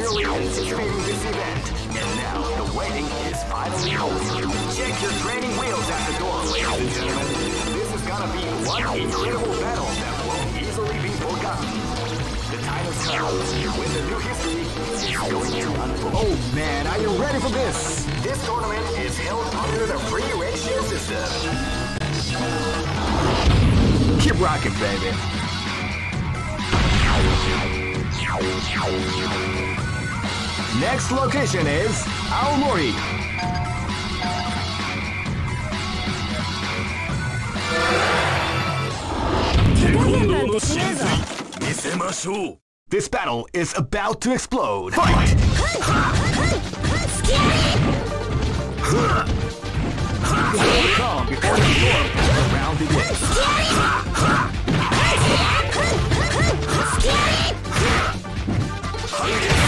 eagerly anticipating this event, and now the waiting is finally over. Check your training wheels at the door, ladies and gentlemen. This is gonna be one incredible battle that won't easily be forgotten. The time has come when the new history is going to unfold. Oh man, are you ready for this? This tournament is held under the free ratio system. Keep rocking, baby. Next location is Aomori. This battle is about to explode. Fight! The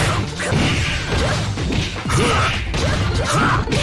round begins.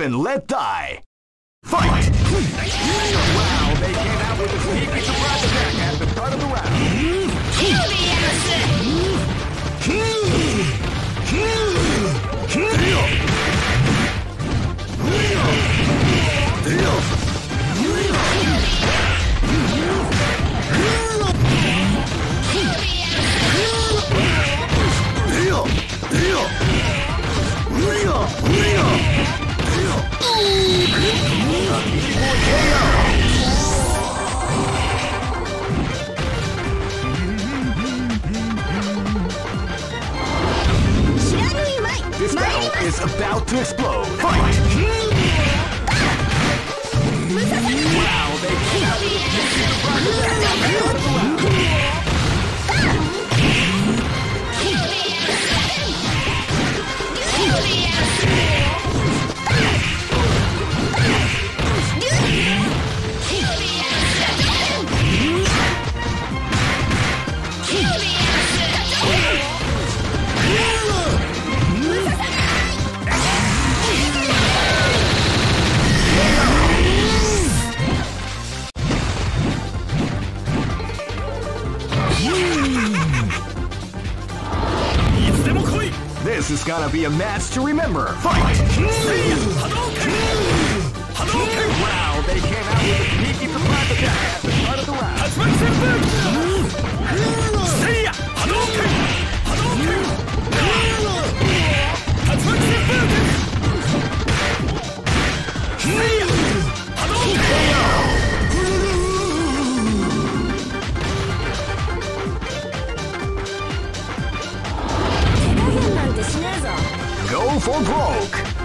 Seven, let die. Fight! Wow, they came out with a sneaky surprise attack at the start of the round. Wow, they came out with a sneaky surprise attack at the start of the round. This is be a match to remember. Fight! Wow, they came out with a sneaky surprise attack at the start of the round. Go for broke.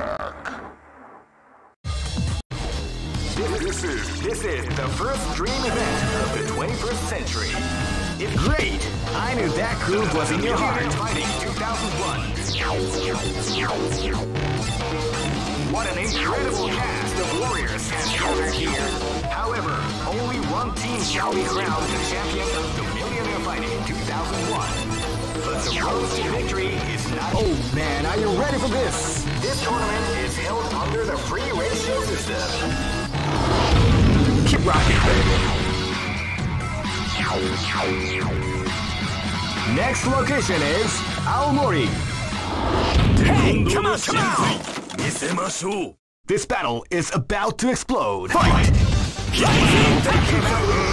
Back. This is this is the first dream event of the 21st century. If great, I knew that groove was in your heart. Fighting 2001. What an incredible cast of warriors has gathered here. However, only one team shall be crowned the champion of the Millionaire Fighting 2001. But the road to victory is not. Oh man, are you ready for this? This tournament is held under the free ratio system. Keep rocking, baby. Next location is Aomori. Hey, come on, come on! This battle is about to explode. Fight! Fight.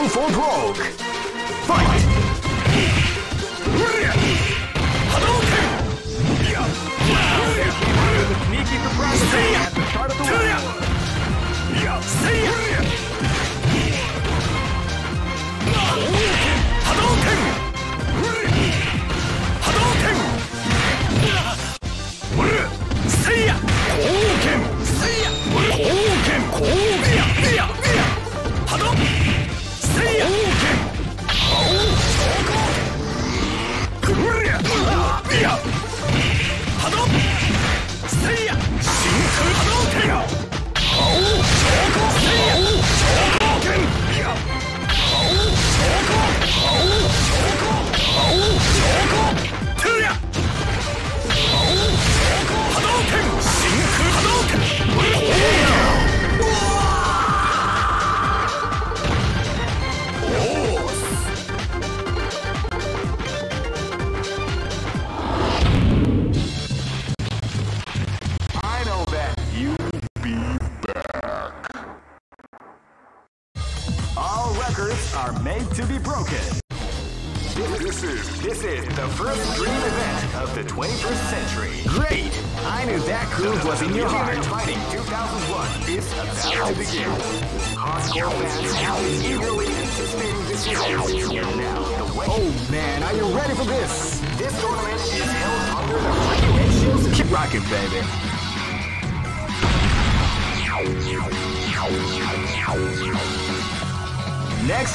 Battle for Broke! Fight! Sneaky surprise at the start of the round. See ya! Yeah!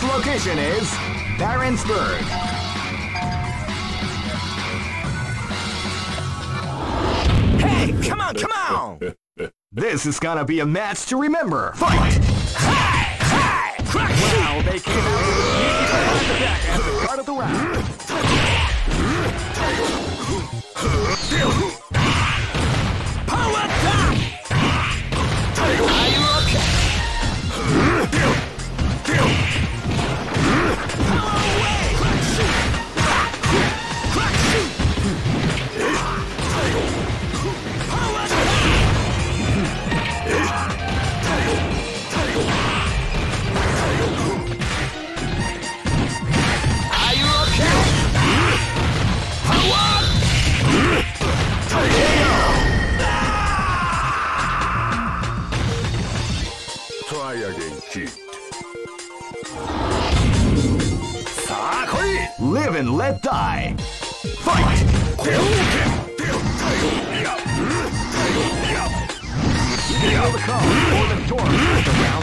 location is Barentsburg. Hey, come on, come on! this is gonna be a match to remember. Fight! Hey, Hi! Wow, they came out the back after the start of the round.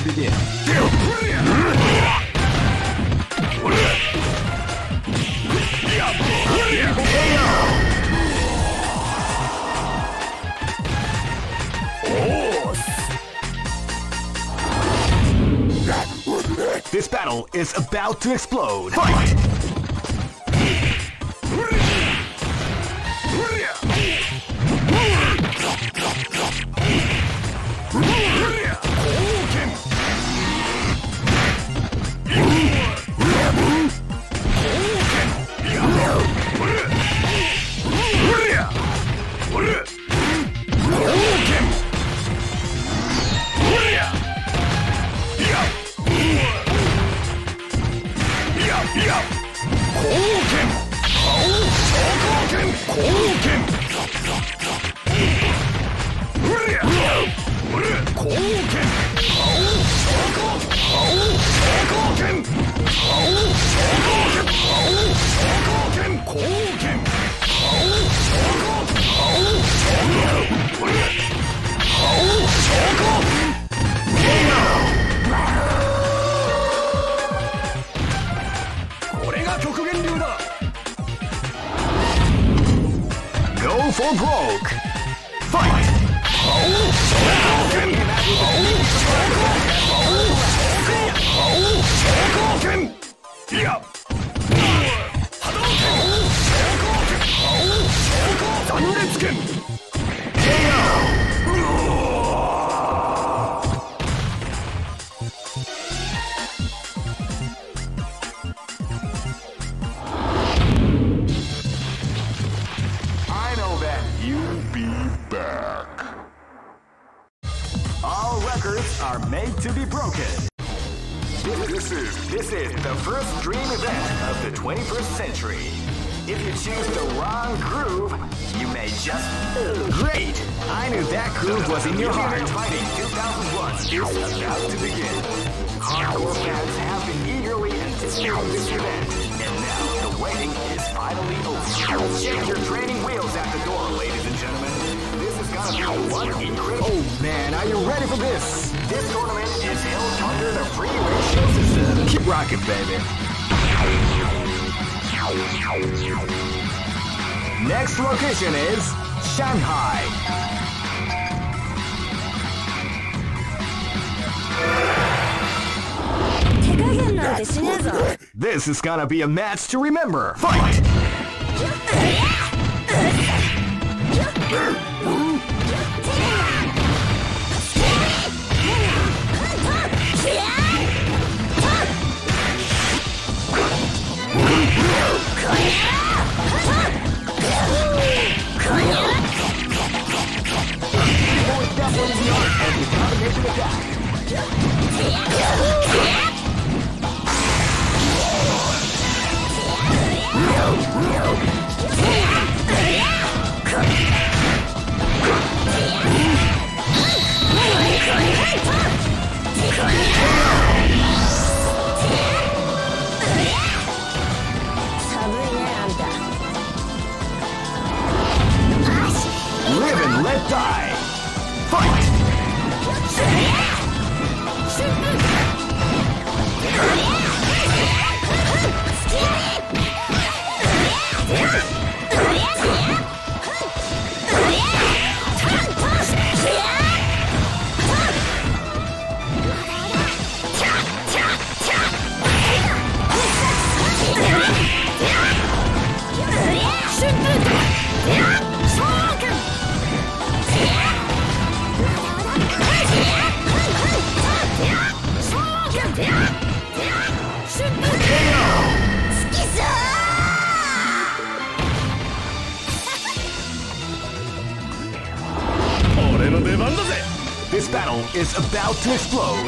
begin. This battle is about to explode. Fight! broke. are made to be broken. This is, this is the first dream event of the 21st century. If you choose the wrong groove, you may just... Great! I knew that groove was in your heart. Fighting 2001 is about to begin. Hardcore fans have been eagerly anticipating this event, and now the waiting is finally over. Check your training wheels at the door, ladies and gentlemen. This is gonna be one incredible... Oh man, are you ready for this? This tournament is held under the free system. Keep rocking, baby. Next location is Shanghai. This is gonna be a match to remember. Fight! To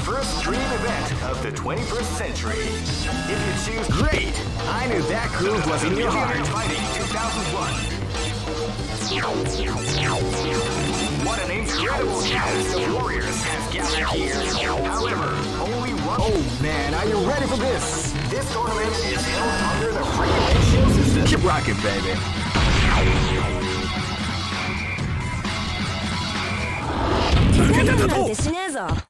first dream event of the 21st century. If you choose great, I knew that groove was in your heart. Fighting 2001. What an incredible cast of warriors has gathered here. However, only one. Oh man, are you ready for this? This tournament is held under the free ratio system. Keep rocking, baby. 抜けてたと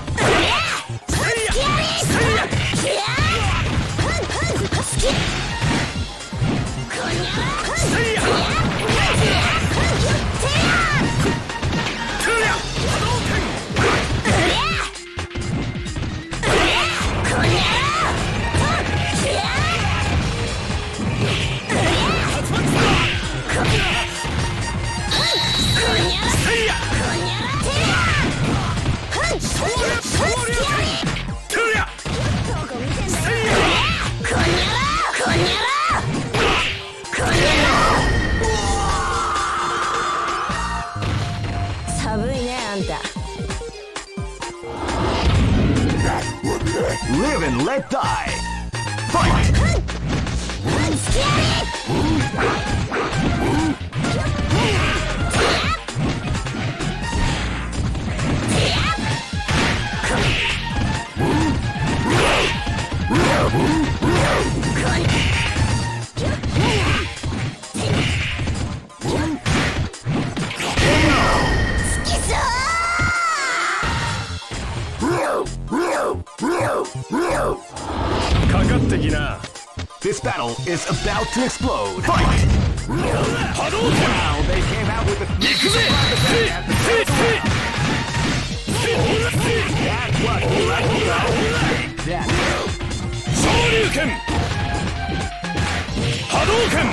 This battle is about to explode. Fight! Wow, they came out with a That's what you like Hadouken!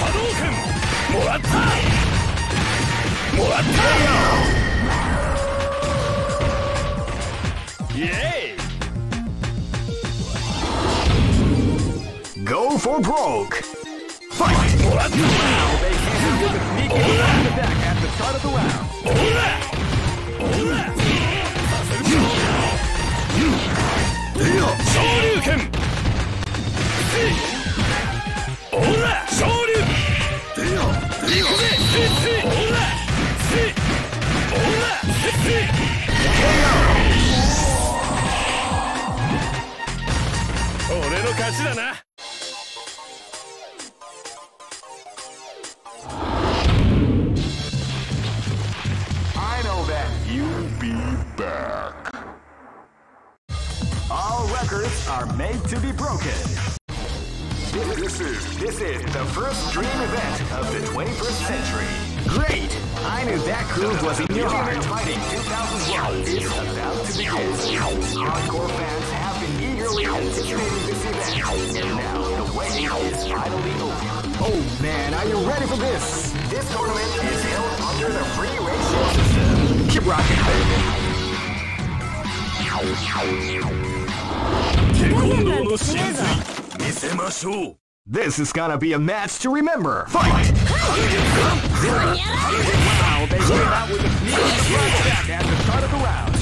Hadouken! Moratta! Moratta! Yay! Go for broke. Fight! Well, they can't do the sneaky attack at the start of the round. Shoryuken! Shoryu! KO! 俺の勝ちだな the first dream event of the 21st century. Great! I knew that groove was in your heart. Ultimate Fighting 2001 is about to begin. Hardcore fans have been eagerly anticipating this event, and now the waiting is finally over. Oh man, are you ready for this? This tournament is held under the free ratio system. Keep rocking, baby. テコンドーの真髄見せましょう this is gonna be a match to remember. Fight! Wow, they came out with a sneaky attack at the start of the round.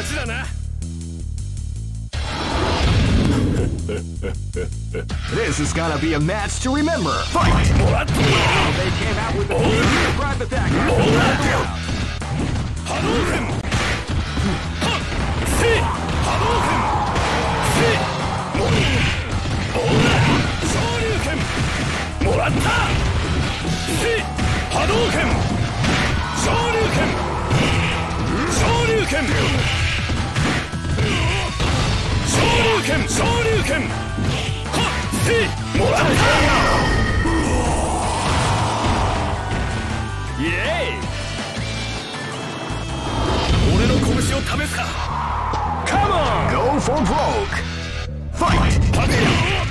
勝ちだな This is gonna be a match to remember. Fight! もらった They came out with a sneaky surprise attack at the start of the round. 波動拳はっせい 竜拳昇竜拳俺の拳を試すか Go for broke! Fight!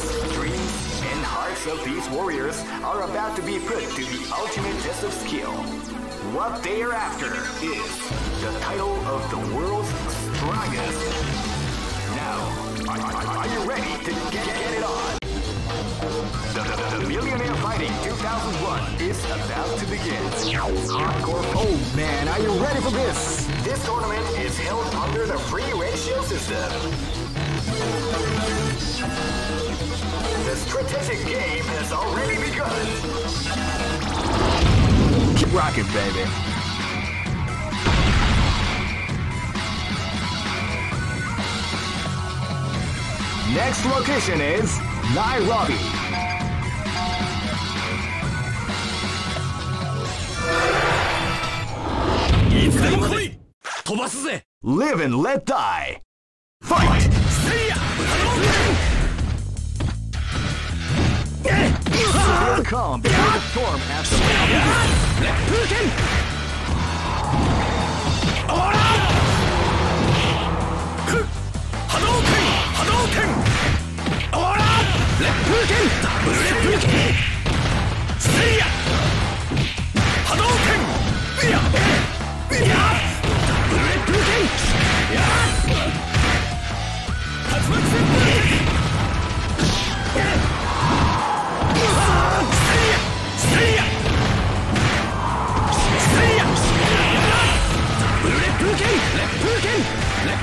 hearts of these warriors are about to be put to the ultimate test of skill. What they are after is the title of the world's strongest. Now, are you ready to get, get it on? The, the, the Millionaire Fighting 2001 is about to begin. Hardcore. Oh man, are you ready for this? This tournament is held under the free ratio system. The strategic game has already begun. Keep rocking, baby. Next location is Nairobi. Live and let die. Fight! Persevere calm before the storm has to round again. レップー剣ダブルレップー剣ステイヤ波動剣ウィアウィアダブルレップー剣や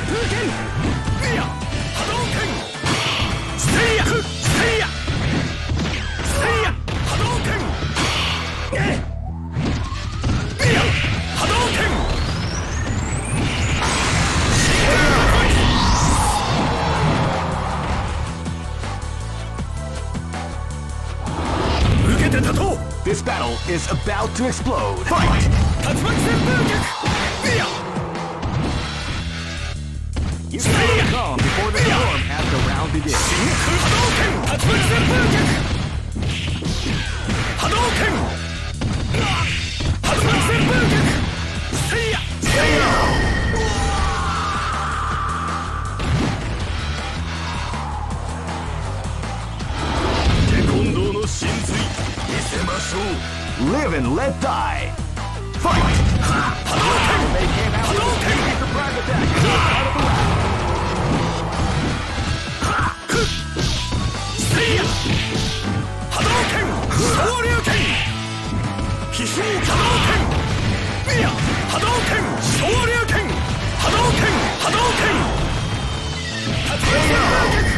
風天 Live and let die. Fight! They came out with a surprise attack. Out of the round. See ya! Hadouken! Shoryuken! Hishu Hadouken! Mia! Hadouken! Shoryuken! Hadouken! Hadouken! Hadouken!